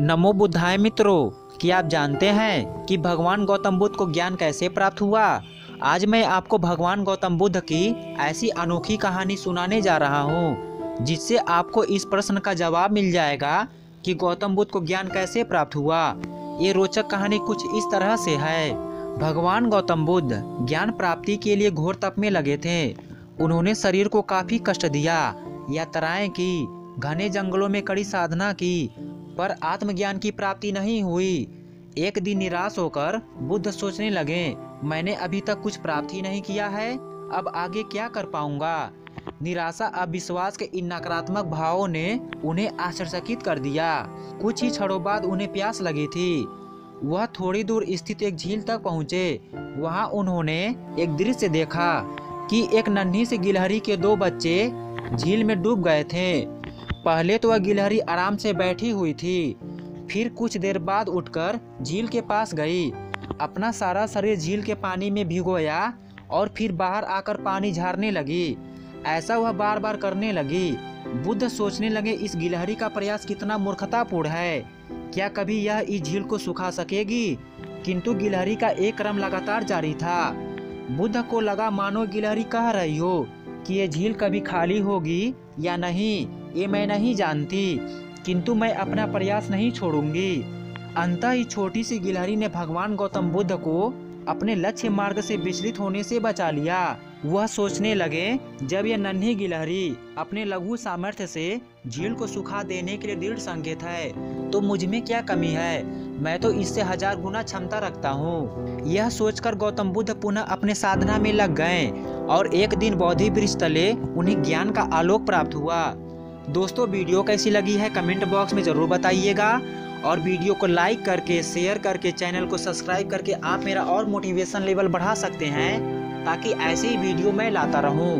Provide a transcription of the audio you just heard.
नमो बुद्धाय मित्रों, क्या आप जानते हैं कि भगवान गौतम बुद्ध को ज्ञान कैसे प्राप्त हुआ? आज मैं आपको भगवान गौतम बुद्ध की ऐसी अनोखी कहानी सुनाने जा रहा हूँ, जिससे आपको इस प्रश्न का जवाब मिल जाएगा कि गौतम बुद्ध को ज्ञान कैसे प्राप्त हुआ। ये रोचक कहानी कुछ इस तरह से है। भगवान गौतम बुद्ध ज्ञान प्राप्ति के लिए घोर तप में लगे थे। उन्होंने शरीर को काफ़ी कष्ट दिया, यात्राएँ की, घने जंगलों में कड़ी साधना की पर आत्मज्ञान की प्राप्ति नहीं हुई। एक दिन निराश होकर बुद्ध सोचने लगे, मैंने अभी तक कुछ प्राप्त नहीं किया है, अब आगे क्या कर पाऊँगा? निराशा अविश्वास के इन नकारात्मक भावों ने उन्हें आश्चर्यचकित कर दिया। कुछ ही क्षणों बाद उन्हें प्यास लगी थी। वह थोड़ी दूर स्थित एक झील तक पहुँचे। वहाँ उन्होंने एक दृश्य देखा कि एक नन्ही से गिलहरी के दो बच्चे झील में डूब गए थे। पहले तो वह गिलहरी आराम से बैठी हुई थी। फिर कुछ देर बाद उठकर झील के पास गई। अपना सारा शरीर झील के पानी में भिगोया और फिर बाहर आकर पानी झारने लगी। ऐसा वह बार बार करने लगी। बुद्ध सोचने लगे, इस गिलहरी का प्रयास कितना मूर्खतापूर्ण है। क्या कभी यह इस झील को सुखा सकेगी? किंतु गिलहरी का एक क्रम लगातार जारी था। बुद्ध को लगा, मानो गिलहरी कह रही हो कि यह झील कभी खाली होगी या नहीं? ये मैं नहीं जानती, किंतु मैं अपना प्रयास नहीं छोड़ूँगी। अंतः ही छोटी सी गिलहरी ने भगवान गौतम बुद्ध को अपने लक्ष्य मार्ग से विचलित होने से बचा लिया। वह सोचने लगे, जब यह नन्ही गिलहरी अपने लघु सामर्थ्य से झील को सुखा देने के लिए दृढ़ संकेत है तो मुझमें क्या कमी है? मैं तो इससे हज़ार गुना क्षमता रखता हूँ। यह सोचकर गौतम बुद्ध पुनः अपने साधना में लग गए और एक दिन बौद्धि वृक्ष तले उन्हें ज्ञान का आलोक प्राप्त हुआ। दोस्तों, वीडियो कैसी लगी है, कमेंट बॉक्स में ज़रूर बताइएगा और वीडियो को लाइक करके, शेयर करके, चैनल को सब्सक्राइब करके आप मेरा और मोटिवेशन लेवल बढ़ा सकते हैं, ताकि ऐसी वीडियो मैं लाता रहूँ।